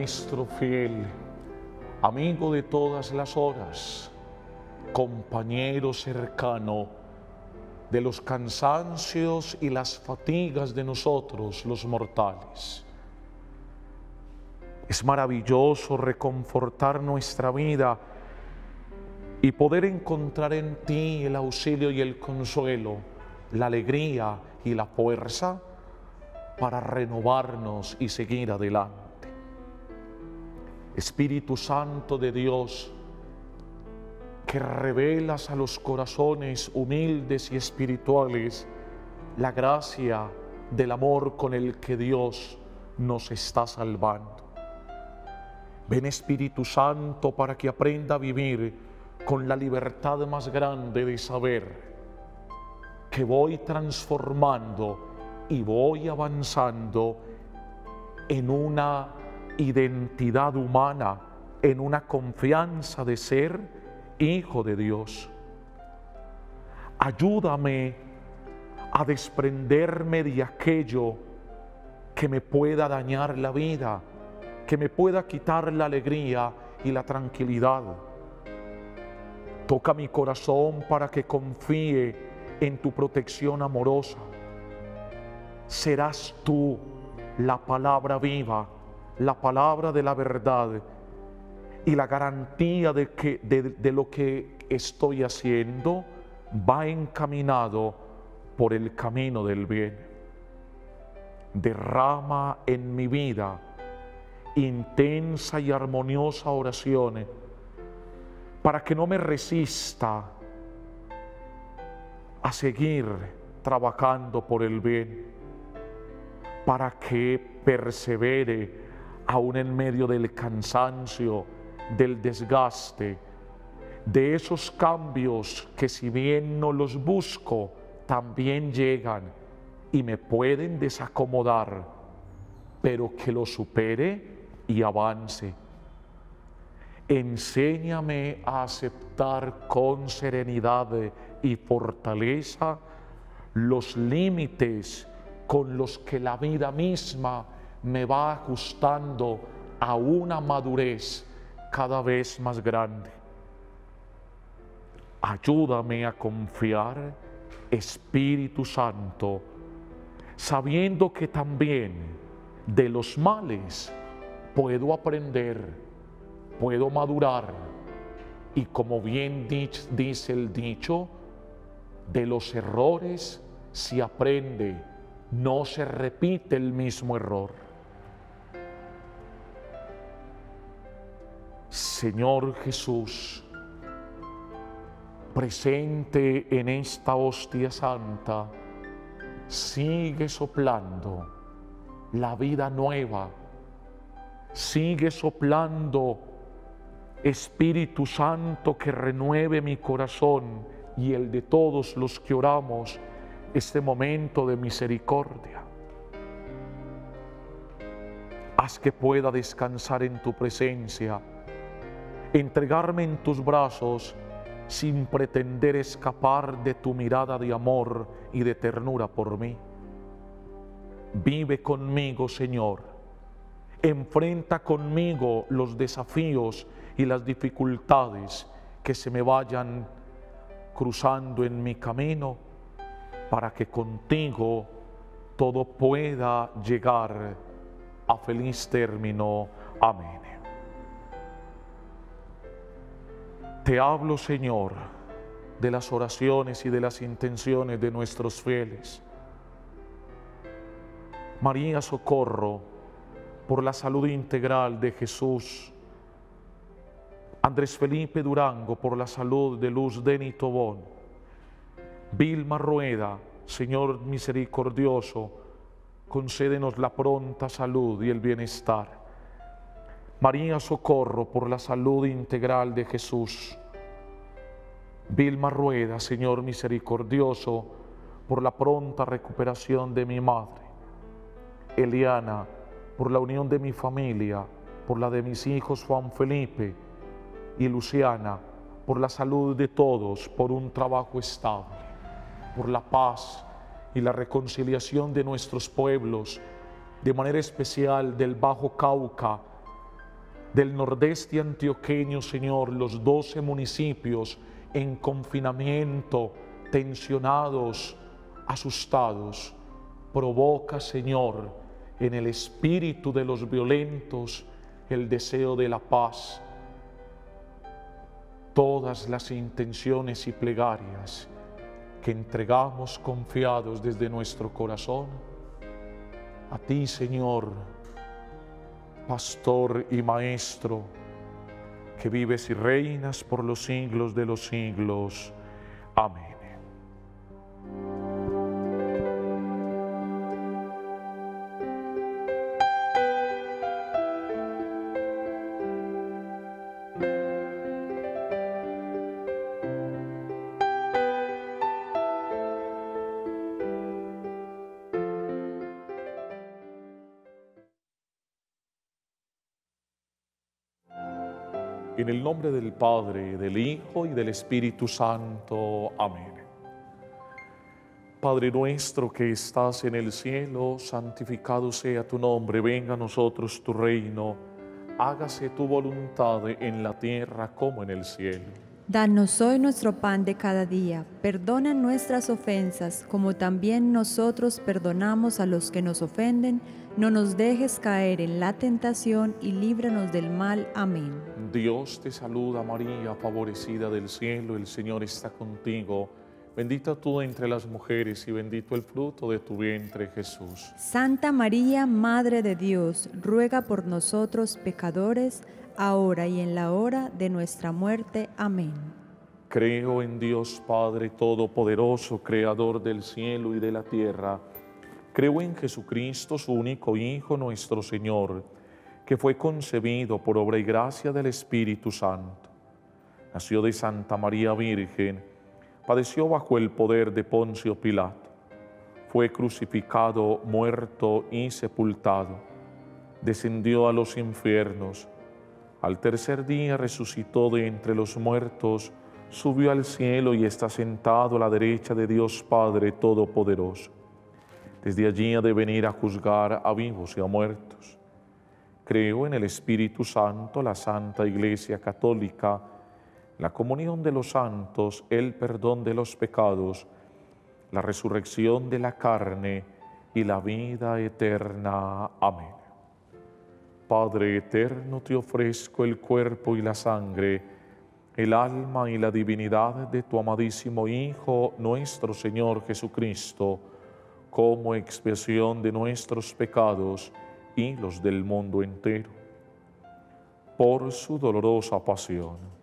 Maestro fiel, amigo de todas las horas, compañero cercano de los cansancios y las fatigas de nosotros los mortales. Es maravilloso reconfortar nuestra vida y poder encontrar en ti el auxilio y el consuelo, la alegría y la fuerza para renovarnos y seguir adelante. Espíritu Santo de Dios, que revelas a los corazones humildes y espirituales la gracia del amor con el que Dios nos está salvando. Ven Espíritu Santo para que aprenda a vivir con la libertad más grande de saber que voy transformando y voy avanzando en una identidad humana, en una confianza de ser hijo de Dios. Ayúdame a desprenderme de aquello que me pueda dañar la vida, que me pueda quitar la alegría y la tranquilidad. Toca mi corazón para que confíe en tu protección amorosa. Serás tú la palabra viva, la palabra de la verdad y la garantía de, que, de, lo que estoy haciendo va encaminado por el camino del bien. Derrama en mi vida intensa y armoniosa oraciones para que no me resista a seguir trabajando por el bien, para que persevere aún en medio del cansancio, del desgaste, de esos cambios que si bien no los busco, también llegan y me pueden desacomodar, pero que lo supere y avance. Enséñame a aceptar con serenidad y fortaleza los límites con los que la vida misma me va ajustando a una madurez cada vez más grande. Ayúdame a confiar, Espíritu Santo, sabiendo que también de los males puedo aprender puedo madurar y como bien dice el dicho, de los errores se aprende, no se repite el mismo error. Señor Jesús, presente en esta hostia santa, sigue soplando la vida nueva, sigue soplando Espíritu Santo que renueve mi corazón y el de todos los que oramos este momento de misericordia. Haz que pueda descansar en tu presencia, entregarme en tus brazos sin pretender escapar de tu mirada de amor y de ternura por mí. Vive conmigo, Señor. Enfrenta conmigo los desafíos y las dificultades que se me vayan cruzando en mi camino para que contigo todo pueda llegar a feliz término. Amén. Te hablo, Señor, de las oraciones y de las intenciones de nuestros fieles. María, socorro por la salud integral de Jesús Andrés Felipe Durango por la salud de Luz Deni Tobón, Vilma Rueda, Señor misericordioso, concédenos la pronta salud y el bienestar. María Socorro por la salud integral de Jesús. Vilma Rueda, Señor misericordioso, por la pronta recuperación de mi madre. Eliana, por la unión de mi familia, por la de mis hijos Juan Felipe, y Luciana, por la salud de todos, por un trabajo estable, por la paz y la reconciliación de nuestros pueblos, de manera especial del Bajo Cauca del nordeste antioqueño, Señor, los doce municipios en confinamiento, tensionados, asustados. Provoca, Señor, en el espíritu de los violentos el deseo de la paz. Todas las intenciones y plegarias que entregamos confiados desde nuestro corazón, a ti, Señor, Pastor y Maestro, que vives y reinas por los siglos de los siglos. Amén. Nombre del Padre, del Hijo y del Espíritu Santo. Amén. Padre nuestro que estás en el cielo, santificado sea tu nombre, venga a nosotros tu reino, hágase tu voluntad en la tierra como en el cielo. Danos hoy nuestro pan de cada día, perdona nuestras ofensas como también nosotros perdonamos a los que nos ofenden no nos dejes caer en la tentación y líbranos del mal. Amén. Dios te saluda María, favorecida del cielo, el Señor está contigo. Bendita tú entre las mujeres y bendito el fruto de tu vientre Jesús. Santa María, Madre de Dios, ruega por nosotros pecadores, ahora y en la hora de nuestra muerte. Amén. Creo en Dios Padre Todopoderoso, Creador del cielo y de la tierra Creo en Jesucristo, su único Hijo, nuestro Señor, que fue concebido por obra y gracia del Espíritu Santo. Nació de Santa María Virgen, padeció bajo el poder de Poncio Pilato, fue crucificado, muerto y sepultado, descendió a los infiernos, al tercer día resucitó de entre los muertos, subió al cielo y está sentado a la derecha de Dios Padre Todopoderoso desde allí ha de venir a juzgar a vivos y a muertos. Creo en el Espíritu Santo, la Santa Iglesia Católica, la comunión de los santos, el perdón de los pecados, la resurrección de la carne y la vida eterna. Amén. Padre eterno, te ofrezco el cuerpo y la sangre, el alma y la divinidad de tu amadísimo Hijo, nuestro Señor Jesucristo, como expiación de nuestros pecados y los del mundo entero. Por su dolorosa pasión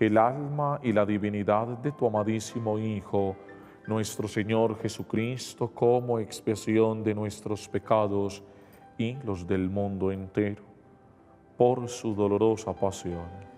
el alma y la divinidad de tu amadísimo Hijo, nuestro Señor Jesucristo, como expiación de nuestros pecados y los del mundo entero, por su dolorosa pasión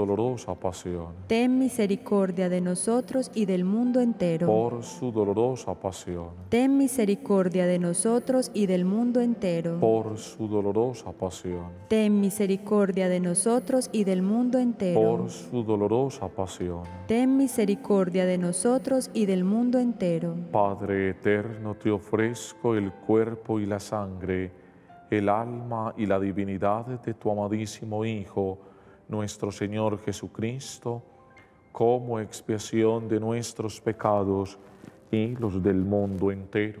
dolorosa pasión, ten misericordia de nosotros y del mundo entero. por su dolorosa pasión, Ten misericordia de nosotros y del mundo entero. por su dolorosa pasión, Ten misericordia de nosotros y del mundo entero. por su dolorosa pasión. Ten misericordia de nosotros y del mundo entero. Padre eterno, te ofrezco el cuerpo y la sangre, el alma y la divinidad de tu amadísimo Hijo, nuestro Señor Jesucristo, como expiación de nuestros pecados y los del mundo entero,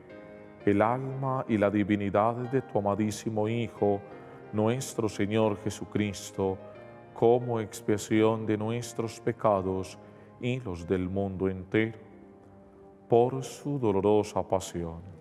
el alma y la divinidad de tu amadísimo Hijo, nuestro Señor Jesucristo, como expiación de nuestros pecados y los del mundo entero, por su dolorosa pasión,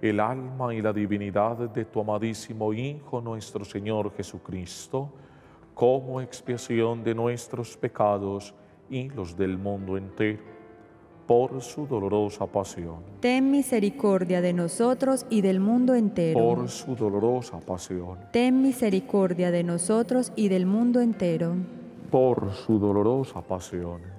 el alma y la divinidad de tu amadísimo Hijo, nuestro Señor Jesucristo, como expiación de nuestros pecados y los del mundo entero, por su dolorosa pasión, Ten misericordia de nosotros y del mundo entero. por su dolorosa pasión, Ten misericordia de nosotros y del mundo entero. por su dolorosa pasión,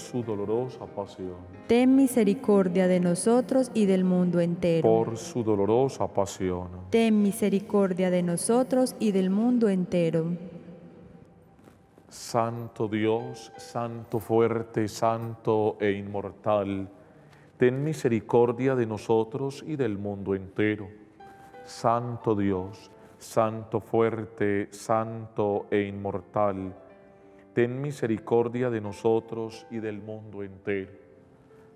su dolorosa pasión, Ten misericordia de nosotros y del mundo entero. por su dolorosa pasión. Ten misericordia de nosotros y del mundo entero. Santo Dios, Santo fuerte, Santo e inmortal, ten misericordia de nosotros y del mundo entero. Santo Dios, Santo fuerte, Santo e inmortal, ten misericordia de nosotros y del mundo entero.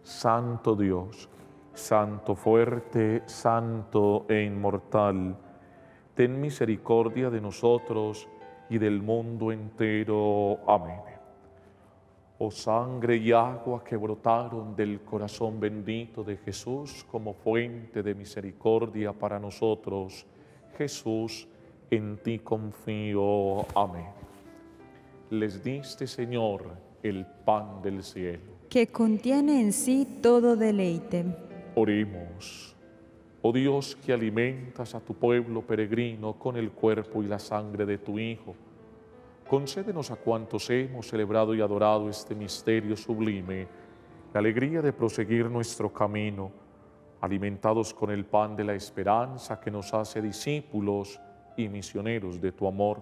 Santo Dios, Santo fuerte, Santo e inmortal, ten misericordia de nosotros y del mundo entero. Amén. Oh sangre y agua que brotaron del corazón bendito de Jesús como fuente de misericordia para nosotros, Jesús, en ti confío. Amén. Les diste, Señor, el pan del cielo. que contiene en sí todo deleite. Oremos. Oh Dios que alimentas a tu pueblo peregrino con el cuerpo y la sangre de tu Hijo, concédenos a cuantos hemos celebrado y adorado este misterio sublime, la alegría de proseguir nuestro camino, alimentados con el pan de la esperanza que nos hace discípulos y misioneros de tu amor,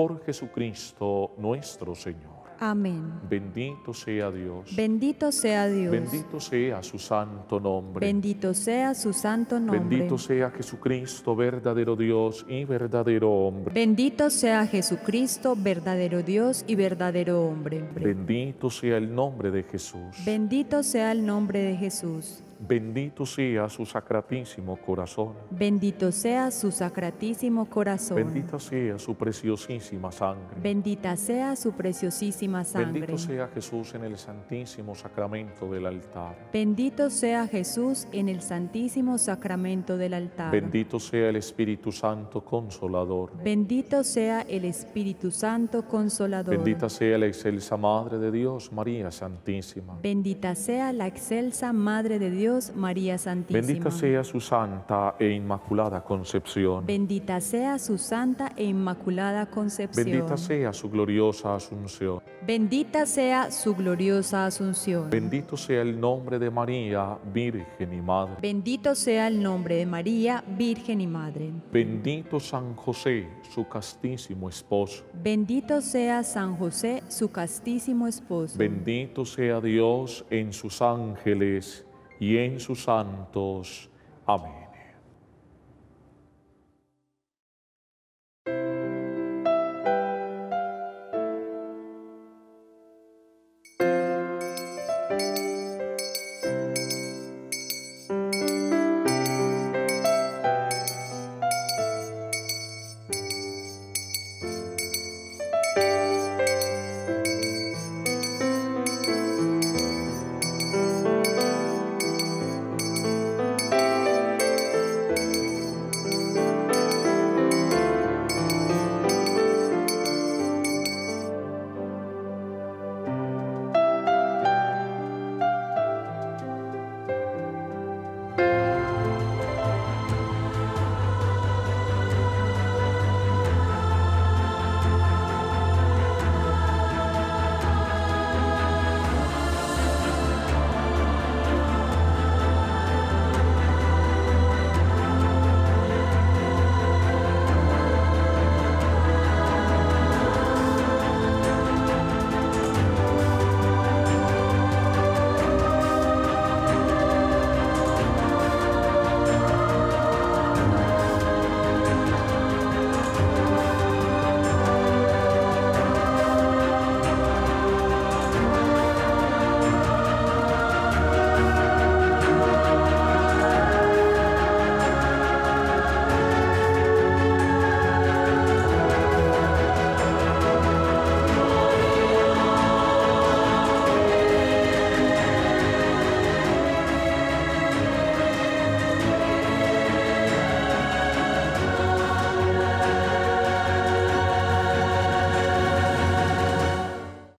por Jesucristo nuestro Señor. Amén. Bendito sea Dios. Bendito sea Dios. Bendito sea su santo nombre. Bendito sea su santo nombre. Bendito sea Jesucristo, verdadero Dios y verdadero hombre. Bendito sea Jesucristo, verdadero Dios y verdadero hombre. Bendito sea el nombre de Jesús. Bendito sea el nombre de Jesús. Bendito sea su sacratísimo corazón. Bendito sea su sacratísimo corazón. Bendita sea su preciosísima sangre. Bendita sea su preciosísima sangre. Bendito sea Jesús en el santísimo sacramento del altar. Bendito sea Jesús en el santísimo sacramento del altar. Bendito sea el Espíritu Santo consolador. Bendito sea el Espíritu Santo consolador. Bendita sea la excelsa Madre de Dios, María Santísima. Bendita sea la excelsa Madre de Dios, María Santísima. Bendita sea su santa e inmaculada concepción. Bendita sea su santa e inmaculada concepción. Bendita sea su gloriosa asunción. Bendita sea su gloriosa asunción. Bendito sea el nombre de María, Virgen y Madre. Bendito sea el nombre de María, Virgen y Madre. Bendito San José, su castísimo esposo. Bendito sea San José, su castísimo esposo. Bendito sea Dios en sus ángeles y en sus santos. Amén.